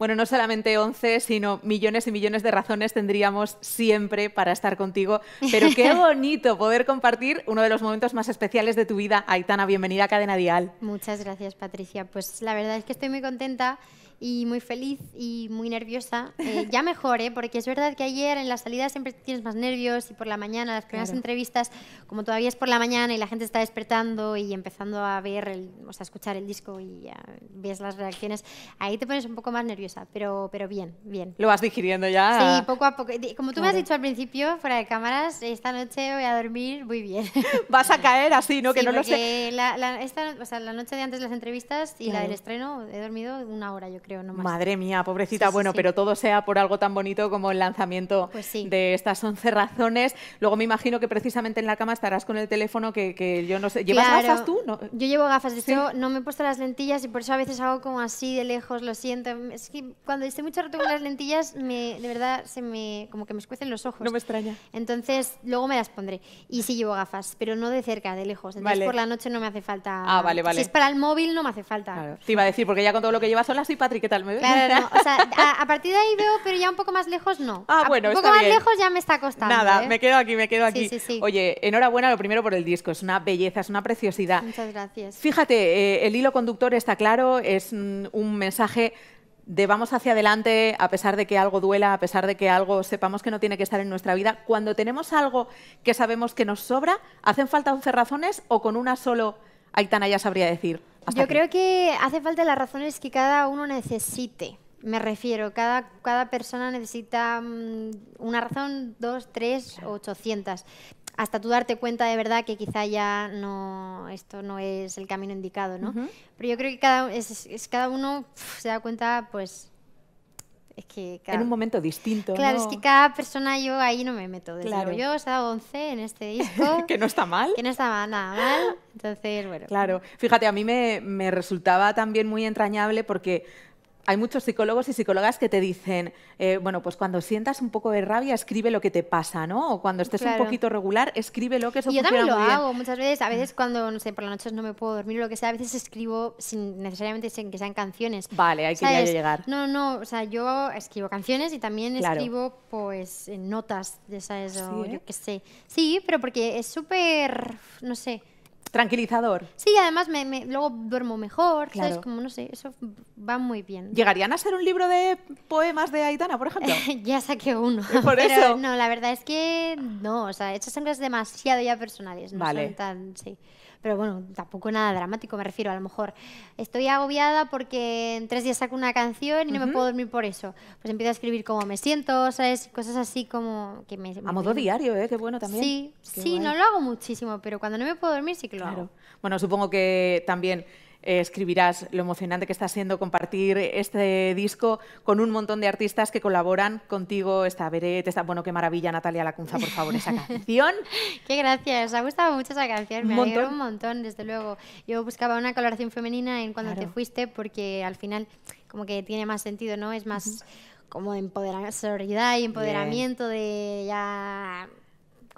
Bueno, no solamente 11, sino millones y millones de razones tendríamos siempre para estar contigo. Pero qué bonito poder compartir uno de los momentos más especiales de tu vida. Aitana, bienvenida a Cadena Dial. Muchas gracias, Patricia. Pues la verdad es que estoy muy contenta y muy feliz y muy nerviosa. Eh, ya mejor, ¿eh? porque es verdad que ayer en la salida siempre tienes más nervios y por la mañana, las primeras entrevistas, como todavía es por la mañana y la gente está despertando y empezando a ver, el, o sea, a escuchar el disco y ya ves las reacciones, ahí te pones un poco más nerviosa, pero, pero bien, bien. Lo vas digiriendo ya. Sí, poco a poco. Como tú me has dicho al principio, fuera de cámaras, esta noche voy a dormir muy bien. Vas a caer así, ¿no? que no lo sé. La, esta, o sea, la noche de antes de las entrevistas y la del estreno he dormido una hora, yo creo. Madre mía, pobrecita. bueno, pero todo sea por algo tan bonito como el lanzamiento pues de estas 11 razones. Luego me imagino que precisamente en la cama estarás con el teléfono que, yo no sé. ¿Llevas gafas tú? Yo llevo gafas. De hecho, no me he puesto las lentillas y por eso a veces hago como así de lejos, lo siento. Es que cuando estoy mucho rato con las lentillas, me, de verdad, se me, como que me escuecen los ojos. No me extraña. Entonces, luego me las pondré. Y sí llevo gafas, pero no de cerca, de lejos. Entonces, por la noche no me hace falta. Ah, vale, vale. Si es para el móvil, no me hace falta. Claro. Te iba a decir, porque ya con todo lo que llevas, hola, soy Patrick, ¿qué tal? ¿Me Claro, no. O sea, a, partir de ahí veo, pero ya un poco más lejos no. Ah, bueno, Un poco más lejos ya me está costando. Nada, ¿eh? me quedo aquí, me quedo aquí. Sí, sí, sí. Oye, enhorabuena lo primero por el disco, es una belleza, es una preciosidad. Muchas gracias. Fíjate, eh, el hilo conductor está claro, es mm, un mensaje de vamos hacia adelante a pesar de que algo duela, a pesar de que algo sepamos que no tiene que estar en nuestra vida. Cuando tenemos algo que sabemos que nos sobra, ¿hacen falta 11 razones o con una solo Aitana ya sabría decir? Yo creo que hace falta las razones que cada uno necesite. Me refiero, cada, cada persona necesita mm, una razón, dos, tres o ochocientas. Hasta tú darte cuenta de verdad que quizá ya no, esto no es el camino indicado, ¿no? Pero yo creo que cada, es, es cada uno se da cuenta, pues, es que en un momento distinto. Claro, es que cada persona yo ahí no me meto. Desde claro. Yo he estado 11 en este disco. que no está mal. Que no está nada mal. Entonces, bueno. Claro. Fíjate, a mí me, me resultaba también muy entrañable porque hay muchos psicólogos y psicólogas que te dicen, eh, bueno, pues cuando sientas un poco de rabia, escribe lo que te pasa, ¿no? O cuando estés un poquito regular, escribe lo que eso Yo también lo hago muchas veces, a veces cuando, no sé, por las noches no me puedo dormir o lo que sea, a veces escribo sin necesariamente sin que sean canciones. Vale, hay que ya llegar. No, no, o sea, yo escribo canciones y también escribo, pues, notas de esas, o yo ¿eh? qué sé. Sí, pero porque es súper, no sé, Tranquilizador. Sí, además me, luego duermo mejor, ¿sabes? Como, no sé, eso va muy bien. ¿Llegarían a ser un libro de poemas de Aitana, por ejemplo? ya saqué uno. Por pero eso. No, la verdad es que no, o sea, estas son demasiado ya personales, no son tan, sí pero bueno, tampoco nada dramático, me refiero, a lo mejor estoy agobiada porque en tres días saco una canción y no me puedo dormir por eso. Pues empiezo a escribir cómo me siento, ¿sabes? Cosas así como que me... A modo diario, ¿eh? Qué bueno también. Sí, sí, no lo hago muchísimo, pero cuando no me puedo dormir sí que lo claro. hago. Bueno, supongo que también eh, escribirás lo emocionante que está siendo compartir este disco con un montón de artistas que colaboran contigo. Está Beret, está, bueno, qué maravilla, Natalia Lacunza, por favor, esa canción. qué gracias, ha gustado mucho esa canción, me alegró un montón, desde luego. Yo buscaba una coloración femenina en cuando te fuiste porque al final como que tiene más sentido, ¿no? Es más... como empoderamiento, solidaridad y empoderamiento de ya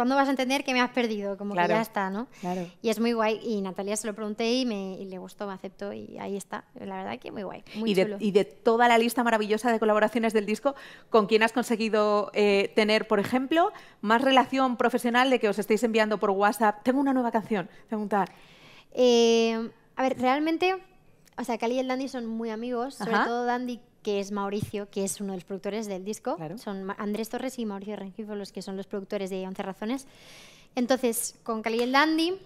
¿cuándo vas a entender que me has perdido? Como que ya está, ¿no? Claro. Y es muy guay. Y Natalia se lo pregunté y, me, le gustó, me aceptó y ahí está. La verdad que muy guay. Muy y, de, y de toda la lista maravillosa de colaboraciones del disco, ¿con quién has conseguido eh, tener, por ejemplo, más relación profesional de que os estéis enviando por WhatsApp? Tengo una nueva canción, preguntar. Eh, a ver, realmente, o sea, Cali y el Dandy son muy amigos, sobre todo Dandy que es Mauricio, que es uno de los productores del disco. Son Andrés Torres y Mauricio Rengifo los que son los productores de Once Razones. Entonces, con Cali y el Dandy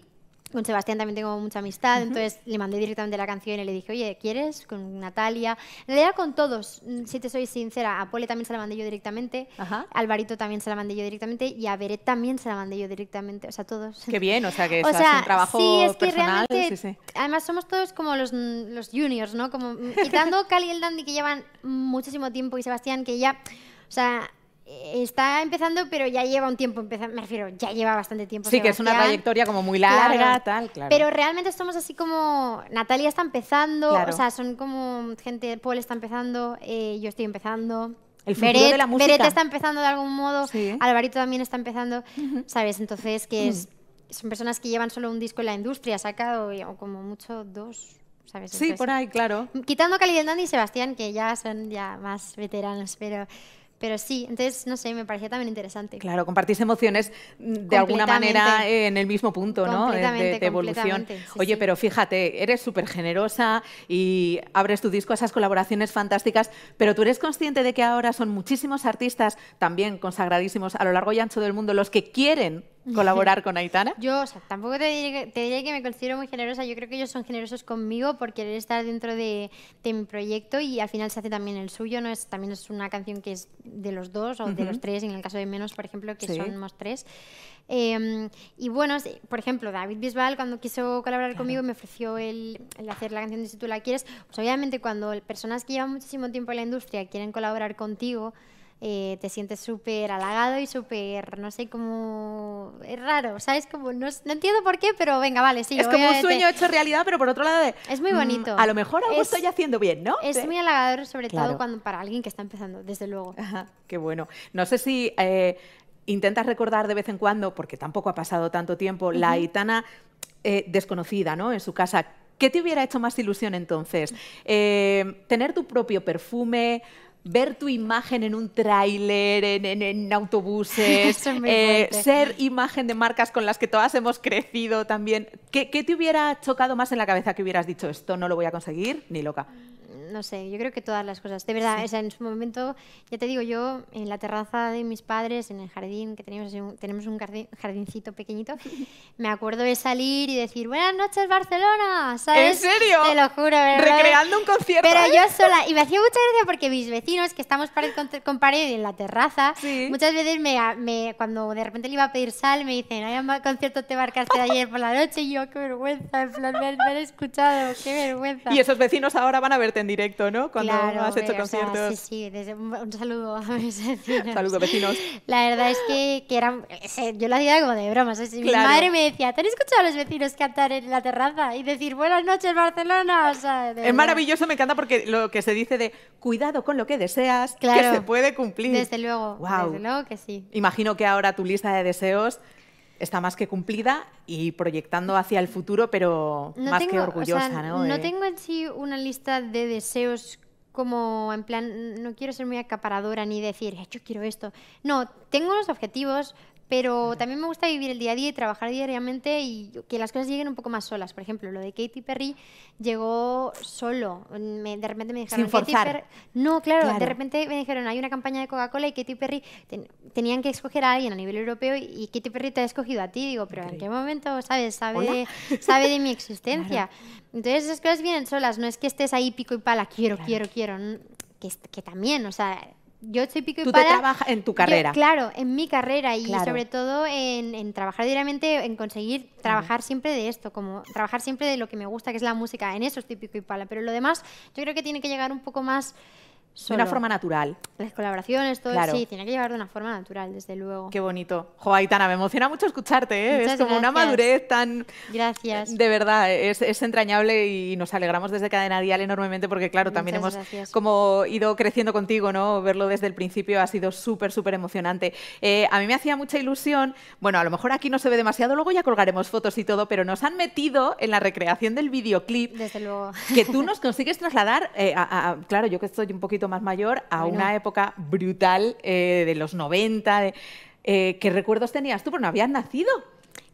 con Sebastián también tengo mucha amistad, entonces le mandé directamente la canción y le dije, oye, ¿quieres? Con Natalia. En realidad con todos, mm, si te soy sincera, a Pole también se la mandé yo directamente, a Alvarito también se la mandé yo directamente y a Beret también se la mandé yo directamente, o sea, todos. Qué bien, o sea, que es un trabajo sí, es que Realmente, sí, Además somos todos como los, los juniors, ¿no? Como quitando Cali y el Dandy que llevan muchísimo tiempo y Sebastián que ya, o sea, está empezando, pero ya lleva un tiempo me refiero, ya lleva bastante tiempo. Sí, que es una trayectoria como muy larga, tal, claro. Pero realmente somos así como, Natalia está empezando, o sea, son como gente, Paul está empezando, eh, yo estoy empezando. El futuro de la música. está empezando de algún modo, Alvarito también está empezando, ¿sabes? Entonces, que es, son personas que llevan solo un disco en la industria, sacado, o como mucho dos, ¿sabes? Sí, por ahí, claro. Quitando Cali Dandy y Sebastián, que ya son ya más veteranos, pero pero sí, entonces, no sé, me parecía también interesante. Claro, compartís emociones mm, de alguna manera en el mismo punto, ¿no? De, evolución. Oye, pero fíjate, eres súper generosa y abres tu disco a esas colaboraciones fantásticas, pero tú eres consciente de que ahora son muchísimos artistas, también consagradísimos a lo largo y ancho del mundo, los que quieren colaborar con Aitana? Yo, o sea, tampoco te diré, que me considero muy generosa. Yo creo que ellos son generosos conmigo por querer estar dentro de, mi proyecto y al final se hace también el suyo. No es También es una canción que es de los dos o de los tres, en el caso de Menos, por ejemplo, que somos tres. Em, y bueno, por ejemplo, David Bisbal, cuando quiso colaborar conmigo, me ofreció el, hacer la canción de Si tú la quieres. Pues obviamente, cuando personas que llevan muchísimo tiempo en la industria quieren colaborar contigo, eh, te sientes súper halagado y súper, no sé, como... Es raro, ¿sabes? Como, no, no, entiendo por qué, pero venga, vale, sí. Es como un sueño hecho realidad, pero por otro lado... es muy mm, bonito. a lo mejor algo estoy haciendo bien, ¿no? Es muy halagador, sobre todo cuando, para alguien que está empezando, desde luego. Ajá, qué bueno. No sé si... Eh, intentas recordar de vez en cuando, porque tampoco ha pasado tanto tiempo, la aitana eh, desconocida, ¿no? En su casa. ¿Qué te hubiera hecho más ilusión entonces? tener tu propio perfume, ver tu imagen en un tráiler, en, autobuses, eh, ser imagen de marcas con las que todas hemos crecido también. ¿Qué, ¿Qué, te hubiera chocado más en la cabeza que hubieras dicho esto no lo voy a conseguir ni loca? No sé, yo creo que todas las cosas. De verdad, en su momento, ya te digo, yo en la terraza de mis padres, en el jardín, que teníamos tenemos un jardincito pequeñito, me acuerdo de salir y decir, buenas noches Barcelona, ¿sabes? ¿En serio? Te lo juro, ¿verdad? Recreando un concierto. Pero yo sola, y me hacía mucha gracia porque mis vecinos, que estamos pared con, pared en la terraza, muchas veces me, cuando de repente le iba a pedir sal, me dicen, hay un concierto te marcaste ayer por la noche, y yo, qué vergüenza, en plan, me, han escuchado, qué vergüenza. Y esos vecinos ahora van a verte en directo ¿no? Cuando has hecho conciertos. sí, sí, un, saludo a mis vecinos. Saludos, vecinos. La verdad es que, que eran, yo lo hacía como de bromas. Mi madre me decía, ¿te han escuchado a los vecinos cantar en la terraza? Y decir, buenas noches, Barcelona. es maravilloso, me encanta porque lo que se dice de cuidado con lo que deseas, que se puede cumplir. Desde luego, desde luego que sí. Imagino que ahora tu lista de deseos está más que cumplida y proyectando hacia el futuro, pero más que orgullosa, ¿no? No tengo en sí una lista de deseos como en plan, no quiero ser muy acaparadora ni decir, yo quiero esto. No, tengo unos objetivos, pero también me gusta vivir el día a día y trabajar diariamente y que las cosas lleguen un poco más solas. Por ejemplo, lo de Katy Perry llegó solo. de repente me dijeron... Sin forzar. no, claro, de repente me dijeron, hay una campaña de Coca-Cola y Katy Perry... tenían que escoger a alguien a nivel europeo y Katy Perry te ha escogido a ti. Digo, pero ¿en qué momento, sabes? Sabe, de, sabe de mi existencia. Entonces esas cosas vienen solas. No es que estés ahí pico y pala, quiero, quiero, quiero. Que, que también, o sea yo estoy pico y Tú te trabajas en tu carrera. claro, en mi carrera y sobre todo en, trabajar diariamente, en conseguir trabajar siempre de esto, como trabajar siempre de lo que me gusta, que es la música. En eso estoy pico y pala. Pero lo demás, yo creo que tiene que llegar un poco más de una forma natural. Las colaboraciones, todo, sí, tiene que llevar de una forma natural, desde luego. Qué bonito. Jo, Aitana, me emociona mucho escucharte, ¿eh? es como una madurez tan... Gracias. De verdad, es, es, entrañable y nos alegramos desde Cadena Dial enormemente porque, claro, también hemos como ido creciendo contigo, ¿no? Verlo desde el principio ha sido súper, súper emocionante. Eh, a mí me hacía mucha ilusión, bueno, a lo mejor aquí no se ve demasiado, luego ya colgaremos fotos y todo, pero nos han metido en la recreación del videoclip. Desde luego. Que tú nos consigues trasladar, eh, a, claro, yo que estoy un poquito más mayor, a una época brutal eh, de los 90. Eh, ¿Qué recuerdos tenías tú? Porque no habías nacido.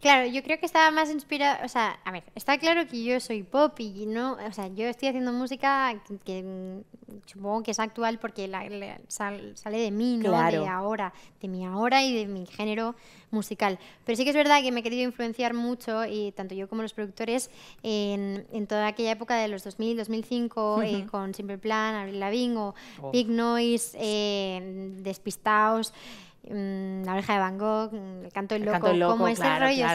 Claro, yo creo que estaba más inspirada, o sea, a ver, está claro que yo soy pop y no, o sea, yo estoy haciendo música que, mm, supongo que es actual porque la, sale de mí, ¿no? De ahora, de mi ahora y de mi género musical. Pero sí que es verdad que me he querido influenciar mucho, y tanto yo como los productores, en, en toda aquella época de los 2000, 2005, eh, con Simple Plan, Avril Lavigne oh. Big Noise, eh, Despistaos. Mm, la oreja de Van Gogh, mm, el canto del loco, como ese rollo,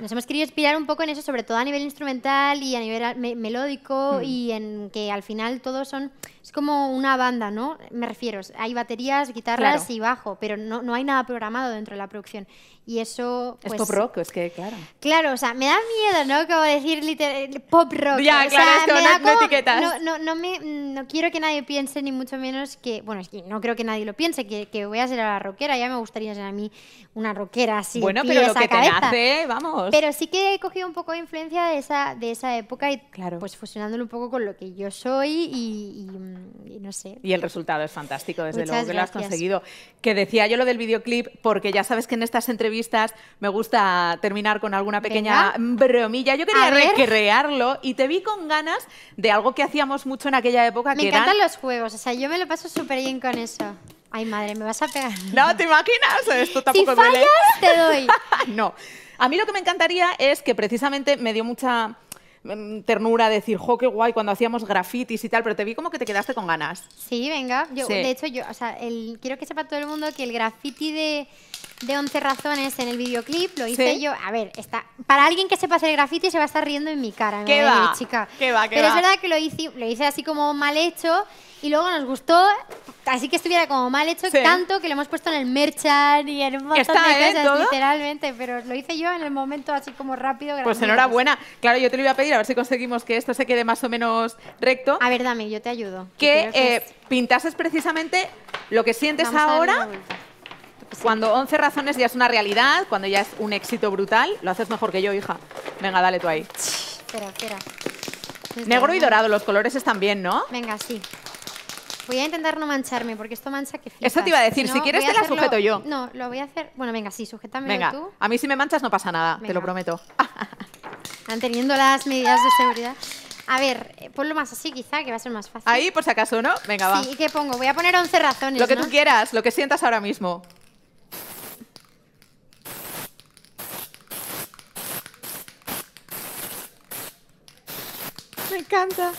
Nos hemos querido inspirar un poco en eso, sobre todo a nivel instrumental y a nivel melódico hmm. y en que al final todos son es como una banda, ¿no? Me refiero, hay baterías, guitarras y bajo, pero no, no hay nada programado dentro de la producción. Y eso. Pues, es pop rock, es que, claro. Claro, o sea, me da miedo, ¿no? Como decir literal, pop rock. Ya, claro, sea, no, etiquetas. No, no, no, me, no quiero que nadie piense, ni mucho menos que. Bueno, es que no creo que nadie lo piense, que, voy a ser a la rockera. Ya me gustaría ser a mí una rockera así. Bueno, pero lo que te nace, vamos. vamos. Pero sí que he cogido un poco de influencia de esa, de esa época y claro. pues fusionándolo un poco con lo que yo soy y, no sé. Y el resultado es fantástico, desde luego que lo has conseguido. Que decía yo lo del videoclip, porque ya sabes que en estas entrevistas me gusta terminar con alguna pequeña bromilla. Yo quería recrearlo y te vi con ganas de algo que hacíamos mucho en aquella época. Me encantan los juegos, o sea, yo me lo paso súper bien con eso. Ay, madre, me vas a pegar. No, ¿te imaginas? Esto tampoco si fallas, te doy. no. A mí lo que me encantaría es que precisamente me dio mucha mm, ternura decir, jo, qué guay, cuando hacíamos grafitis y tal, pero te vi como que te quedaste con ganas. Sí, venga. Yo, De hecho, yo, o sea, quiero que sepa todo el mundo que el graffiti de, de 11 razones en el videoclip lo hice yo. A ver, está, para alguien que sepa hacer graffiti se va a estar riendo en mi cara. ¿Qué va? chica. ¿Qué va? ¿Qué pero es verdad que lo hice, lo hice así como mal hecho y luego nos gustó, así que estuviera como mal hecho, tanto que lo hemos puesto en el merchan y en un montón Está, de ¿eh? cosas, literalmente. Pero lo hice yo en el momento así como rápido. Pues enhorabuena. Claro, yo te lo iba a pedir a ver si conseguimos que esto se quede más o menos recto. A ver, dame, yo te ayudo. Que, eh, pintases precisamente lo que sientes ahora. Cuando 11 razones ya es una realidad, cuando ya es un éxito brutal, lo haces mejor que yo, hija. Venga, dale tú ahí. Espera, espera. Negro y dorado, los colores están bien, ¿no? Venga, sí. Voy a intentar no mancharme, porque esto mancha que flipas. Eso te iba a decir, si, quieres te la sujeto yo. No, lo voy a hacer... Bueno, venga, sí, sujétame venga, tú. a mí si me manchas no pasa nada, te lo prometo. Manteniendo las medidas de seguridad. A ver, eh, ponlo más así quizá, que va a ser más fácil. Ahí, por si acaso, ¿no? Venga, va. Sí, ¿y qué pongo? Voy a poner 11 razones, Lo que tú quieras, lo que sientas ahora mismo. Encanta.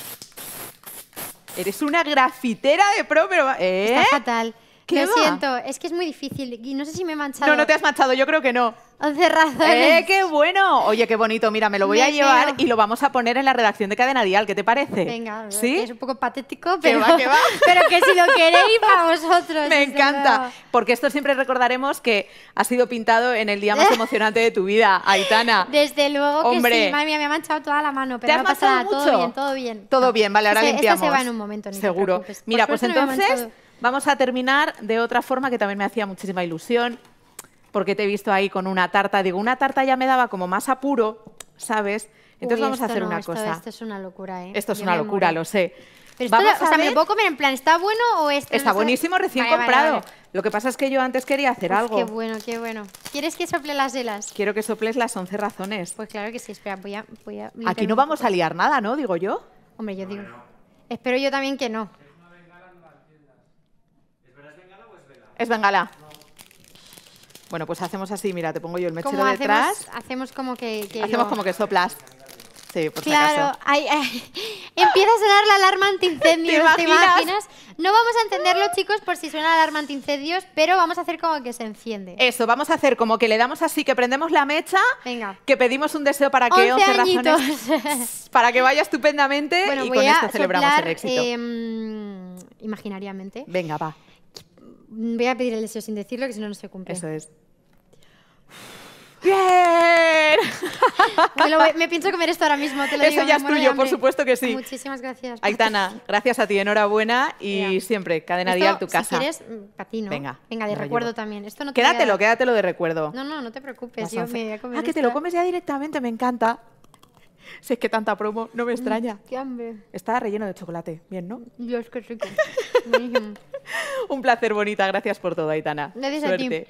Eres una grafitera de pro, pero... ¿eh? Está fatal. Lo siento, es que es muy difícil y no sé si me he manchado. No, no te has manchado, yo creo que no. 11 razones. ¡Eh, qué bueno! Oye, qué bonito, mira, me lo voy a llevar y lo vamos a poner en la redacción de Cadena Dial, ¿qué te parece? Venga, ¿Sí? es un poco patético, pero, que, va? pero que si lo queréis para vosotros. Me encanta, porque esto siempre recordaremos que ha sido pintado en el día más emocionante de tu vida, Aitana. Desde luego que Hombre. sí, madre mía, me ha manchado toda la mano, pero ¿Te no pasa nada, todo bien, todo bien. Todo bien, vale, ahora limpiamos. Esto se va en un momento, ni Seguro. Mira, pues entonces... Vamos a terminar de otra forma que también me hacía muchísima ilusión, porque te he visto ahí con una tarta. Digo, una tarta ya me daba como más apuro, ¿sabes? Entonces vamos a hacer una cosa. Esto es una locura, ¿eh? Esto es una locura, lo sé. Pero vamos o sea, ¿me lo puedo comer en plan, ¿está bueno o esto? Está buenísimo, recién comprado. Lo que pasa es que yo antes quería hacer algo. Qué bueno, qué bueno. ¿Quieres que sople las velas? Quiero que soples las 11 razones. Pues claro que sí, espera, voy a... Voy a Aquí no vamos a liar nada, ¿no? Digo yo. Hombre, yo digo... Espero yo también que no. Es bengala. Bueno, pues hacemos así, mira, te pongo yo el mechero detrás. Hacemos, como que, Hacemos como que soplas. Sí, por claro, si acaso. empieza a sonar la alarma antiincendios, ¿Te, imaginas? No vamos a encenderlo, chicos, por si suena la alarma antiincendios, pero vamos a hacer como que se enciende. Eso, vamos a hacer como que le damos así, que prendemos la mecha, Venga. que pedimos un deseo para que 11, razones, para que vaya estupendamente y con esto celebramos el éxito. Em, imaginariamente. Venga, va. Voy a pedir el deseo sin decirlo, que si no, no se cumple. Eso es. ¡Bien! Me, pienso comer esto ahora mismo, te lo Eso ya es tuyo, por supuesto que sí. Muchísimas gracias. Aitana, gracias a ti, enhorabuena y siempre, cadena día tu casa. Si quieres, mm, para ti, ¿no? Venga. Venga, de recuerdo también. Esto no quédatelo, quédatelo de recuerdo. No, no, no te preocupes, yo me voy a comer Ah, que te lo comes ya directamente, me encanta. Si es que tanta promo, no me mm, extraña. qué hambre. Está relleno de chocolate, bien, ¿no? Dios, qué rico. Un placer, bonita. Gracias por todo, Aitana. Gracias a ti.